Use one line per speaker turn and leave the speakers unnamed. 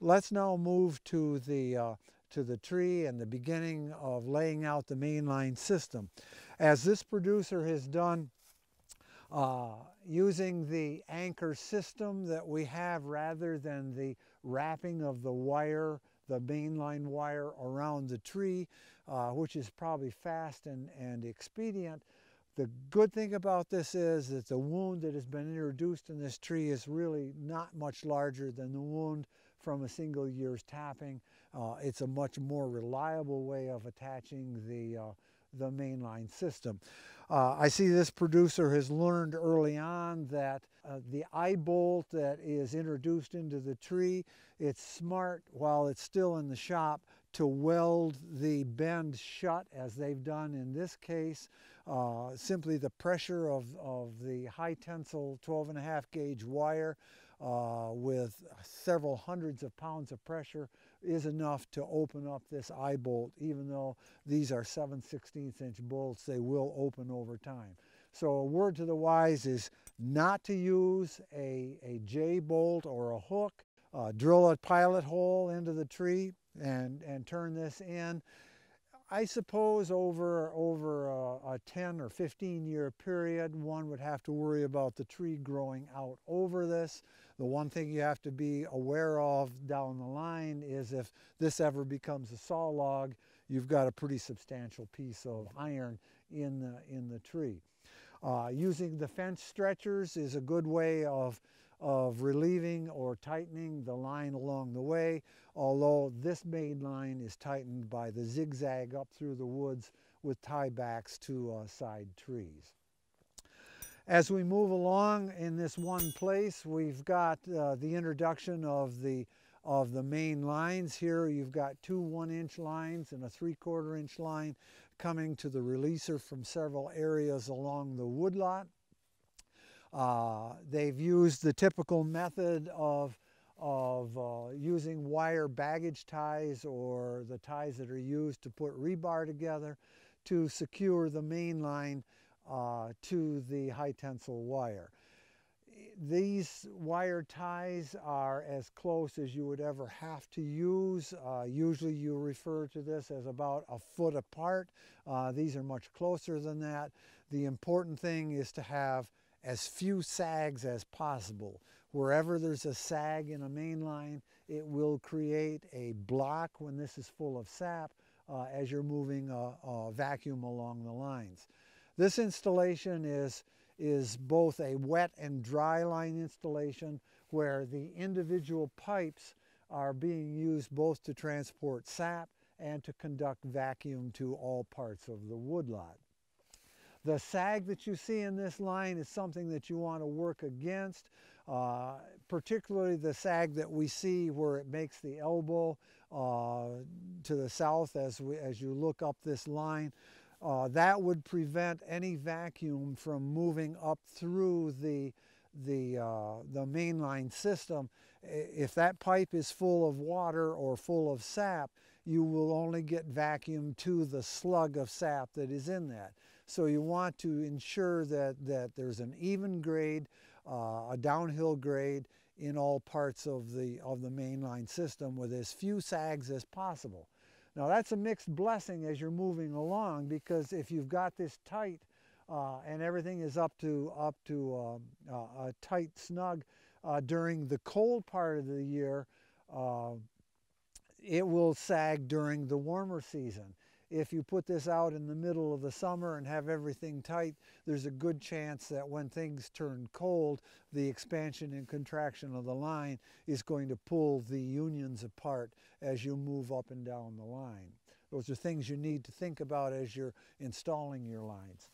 let's now move to the, uh, to the tree and the beginning of laying out the mainline system. As this producer has done uh, using the anchor system that we have rather than the wrapping of the wire, the mainline wire around the tree, uh, which is probably fast and, and expedient. The good thing about this is that the wound that has been introduced in this tree is really not much larger than the wound from a single year's tapping. Uh, it's a much more reliable way of attaching the, uh, the mainline system. Uh, I see this producer has learned early on that uh, the eye bolt that is introduced into the tree, it's smart while it's still in the shop to weld the bend shut as they've done in this case. Uh, simply the pressure of, of the high tensile 12 and a half gauge wire uh, with several hundreds of pounds of pressure is enough to open up this eye bolt. Even though these are 7 16 inch bolts, they will open over time. So a word to the wise is not to use a, a J bolt or a hook. Uh, drill a pilot hole into the tree and, and turn this in. I suppose over, over a, a, 10 or 15 year period, one would have to worry about the tree growing out over this. The one thing you have to be aware of down the line is if this ever becomes a saw log, you've got a pretty substantial piece of iron in the, in the tree. Uh, using the fence stretchers is a good way of, of relieving or tightening the line along the way, although this main line is tightened by the zigzag up through the woods with tiebacks to uh, side trees. As we move along in this one place, we've got uh, the introduction of the of the main lines here. You've got two one inch lines and a three quarter inch line coming to the releaser from several areas along the woodlot. Uh, they've used the typical method of, of uh, using wire baggage ties or the ties that are used to put rebar together to secure the main line uh, to the high tensile wire. These wire ties are as close as you would ever have to use. Uh, usually you refer to this as about a foot apart. Uh, these are much closer than that. The important thing is to have as few sags as possible. Wherever there's a sag in a main line, it will create a block when this is full of sap uh, as you're moving a, a vacuum along the lines. This installation is, is both a wet and dry line installation where the individual pipes are being used both to transport sap and to conduct vacuum to all parts of the woodlot. The sag that you see in this line is something that you want to work against, uh, particularly the sag that we see where it makes the elbow uh, to the south as, we, as you look up this line. Uh, that would prevent any vacuum from moving up through the, the, uh, the mainline system. If that pipe is full of water or full of sap, you will only get vacuum to the slug of sap that is in that. So you want to ensure that, that there's an even grade, uh, a downhill grade in all parts of the, of the mainline system with as few sags as possible. Now that's a mixed blessing as you're moving along because if you've got this tight uh, and everything is up to, up to uh, a tight snug uh, during the cold part of the year, uh, it will sag during the warmer season. If you put this out in the middle of the summer and have everything tight, there's a good chance that when things turn cold, the expansion and contraction of the line is going to pull the unions apart as you move up and down the line. Those are things you need to think about as you're installing your lines.